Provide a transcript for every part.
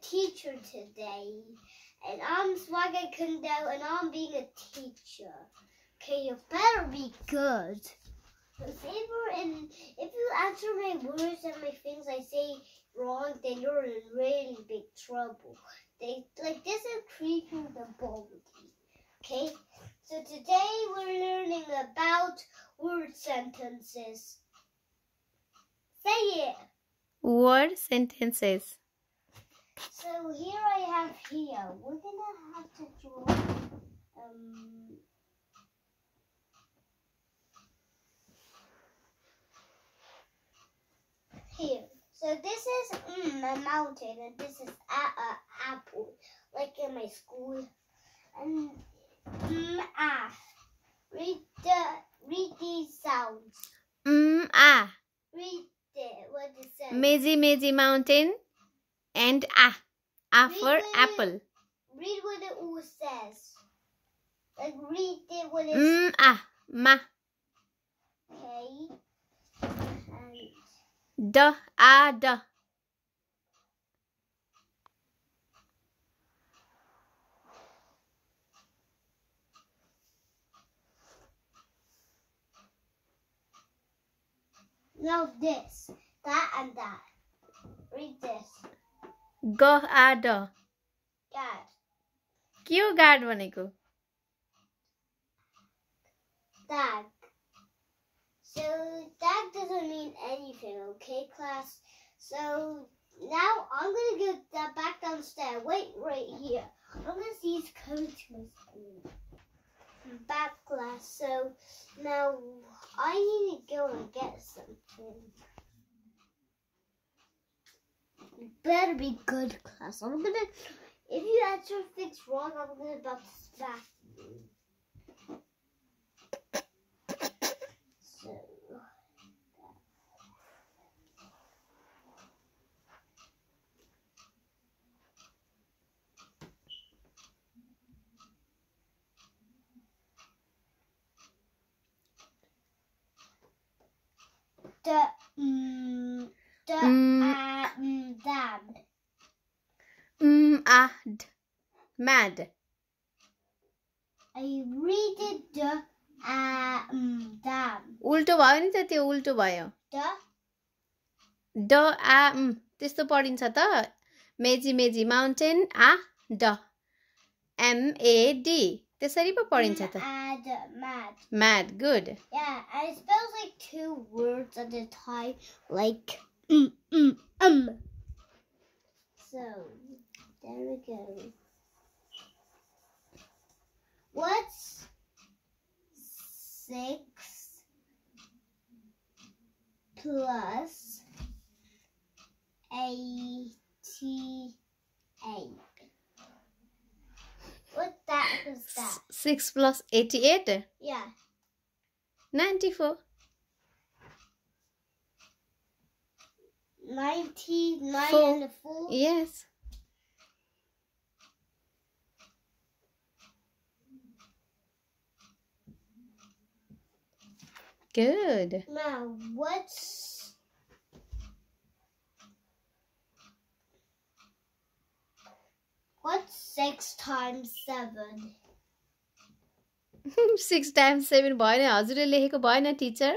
teacher today. And I'm Swagat Kundo and I'm being a teacher. Okay, you better be good. If ever and if you answer my words and my things I say wrong, then you're in really big trouble. They like this is creeping the baldy. Okay? So today we're learning about word sentences. Say it. Word sentences. So here I have here. We're gonna have to draw um here. So this is mm, a mountain and this is a, a apple, like in my school. And mm, ah. Read the read these sounds. Mm, ah. Read it. What it says. Meji Mountain and ah. Ah Read for the- apple. Read what it all says. Like read it what it Mm, ah. Ma. okay. And Da. Ah. Da. now this, that, and that. Read this. Ga. Ah. Da. Dad. के हो गाड भनेको Dag. So dag doesn't mean anything, okay, class? So now I'm gonna go da- back downstairs. Wait right here. I'm gonna see his code to my school. Back class. So now I need to go and get something. Better be good, class. I'm gonna. If you answer things wrong, I'm gonna about to smack. The the Mm. ah, mm, dam. Mm, ah. D. Mad. I read it the ah, mm, dam. उल्टो भयो नि त त्यो उल्टो भयो The ड आ उम्, त्यस्तो पढिन्छ त मेजी मेजी माउन्टेन आ ड एमएडी त्यसरी पो पढिन्छ त and mad. Mad good Yeah, and it spells like two words at a time, like mm, mm, um. So, there we go. What's six plus eighty-eight? What that was that? Six plus eighty-eight? Yeah. Ninety-four. 99 and 4? Yes. Good. Now, what's what's six times seven? six times seven. Boy, na azure leheko boy na teacher.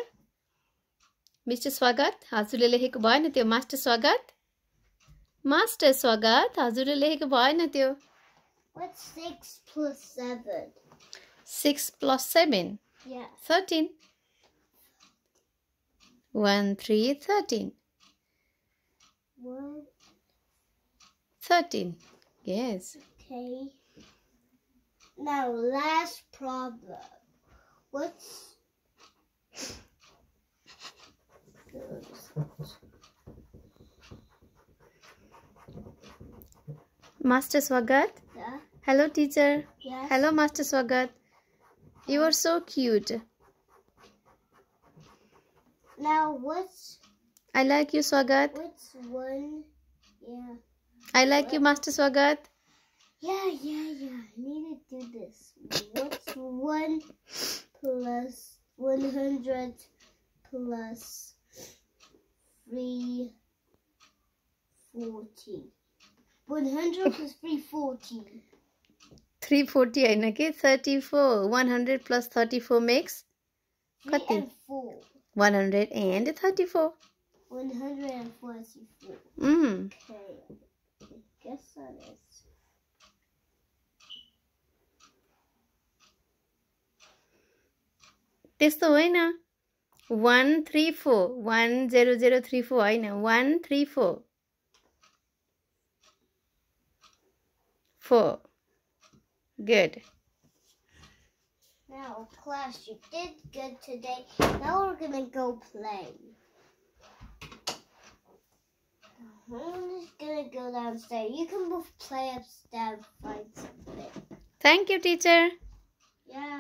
Mr. Swagat, hazırlele hek bayna diyor. Master Swagat. Master Swagat, hazırlele hek bayna diyor. What's 6 plus 7? 6 plus 7? Yeah. 13. 1, 3, 13. 1. 13. Yes. Okay. Now, last problem. What's Master Swagat? Yeah. Hello, teacher. Yes. Hello, Master Swagat. You are so cute. Now, what's... I like you, Swagat. What's one... Yeah. I like what? you, Master Swagat. Yeah, yeah, yeah. I need to do this. What's one plus 100 plus three forty? 100 plus 340. 340 होइन कि 34 100 plus 34 makes 3 Kati? and 4. 134 144. mm. Okay. I guess that is. त्यस्तो होइन one three four one जेरो zero three four होइन one three four four good Now, class, you did good today. Now we're gonna go play. I'm just gonna go downstairs. You can both play upstairs, find something. Thank you Stitcher Yeah.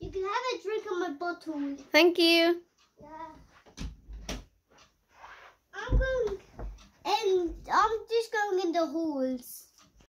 You can have a drink on my bottle. Thank you Yeah. I'm going, and I'm just going in the halls.